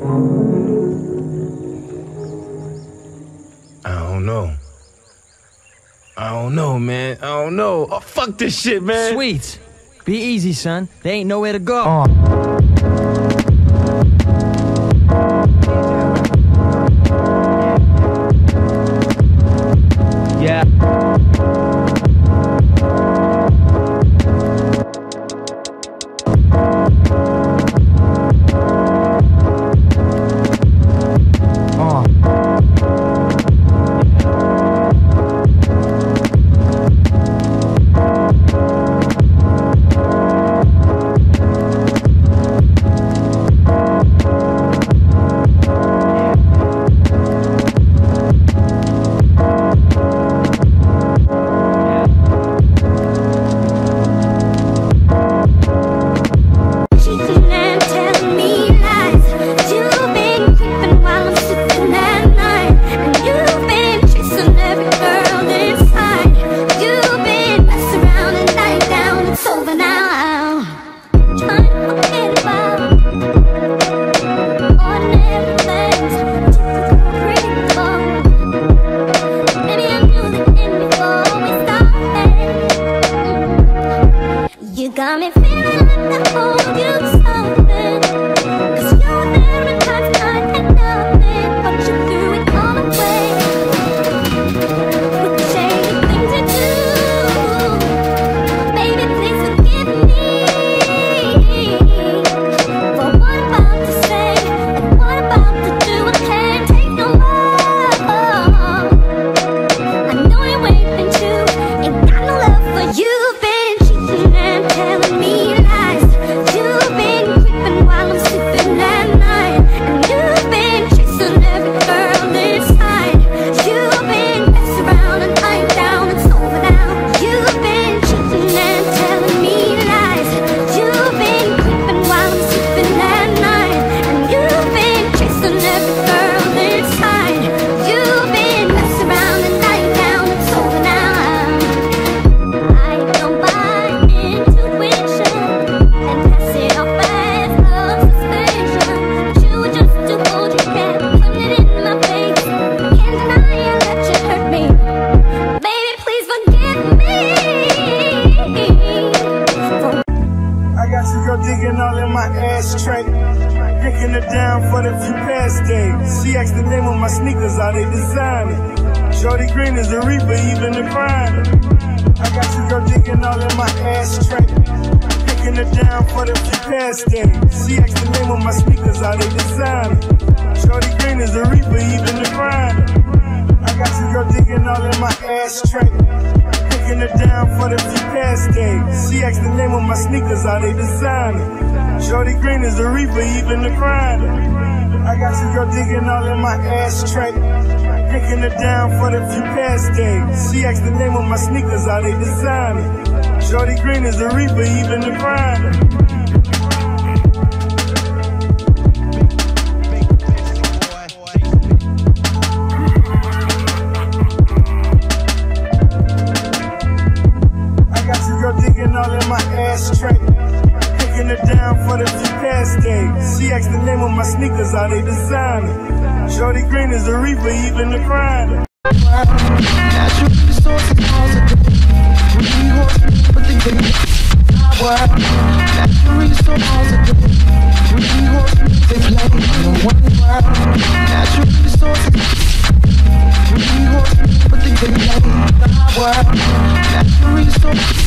I don't know. I don't know, man. I don't know. Oh, fuck this shit, man. Sweet. Be easy, son. There ain't nowhere to go. Yeah. My ashtray. Picking it down for the few past days. She asked the name of my sneakers, are they designer? Shorty Green is a reaper, even the grinder. I got you girl digging all in my ashtray. Picking it down for the few past days. She asked the name of my sneakers, are they designer? Shorty Green is a reaper, even the grinder. I got you girl digging all in my ashtray. Picking it down for the few past days. She asked the name of my sneakers, are they designer? Shorty Green is a reaper, even the grinder. I got you girl digging all in my ashtray. Picking it down for the few past days. She asked the name of my sneakers, are they designer? Shorty Green is a reaper, even the grinder. She asked the name of my sneakers, are they designer? Shorty Green is a reaper, even the grinder. The. The the. The natural resources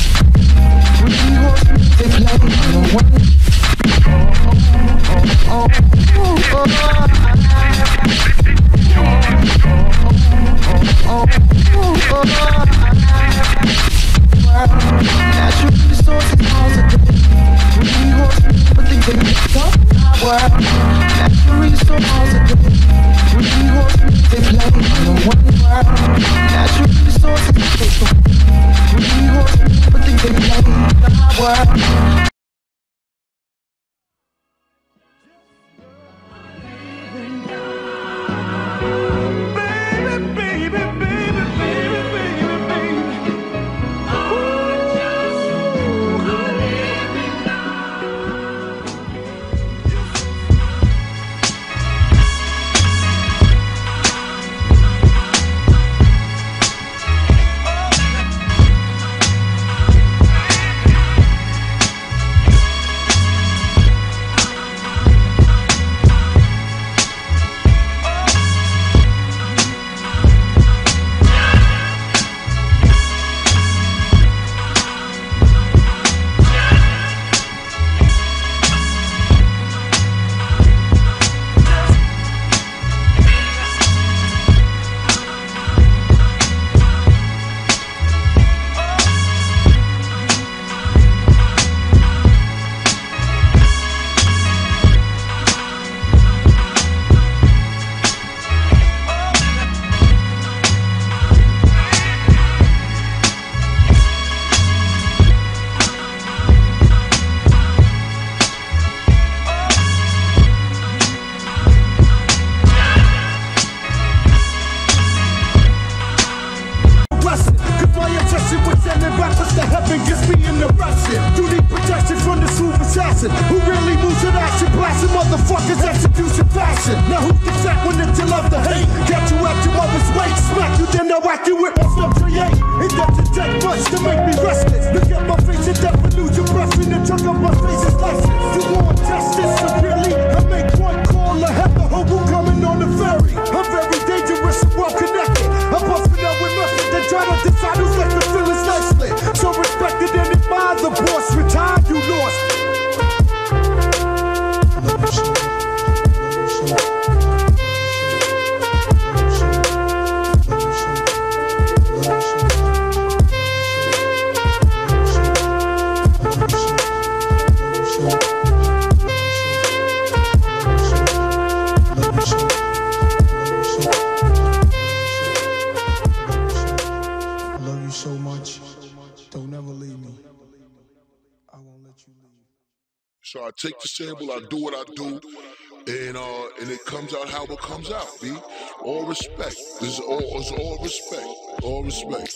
let you leave. So I take the sample, I do what I do, and uh, and it comes out how it comes out. B, all respect. This is all, it's all respect. All respect.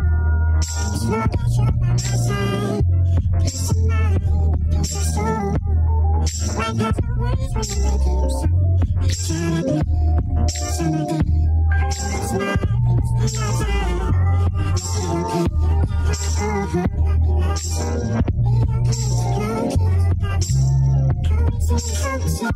I'm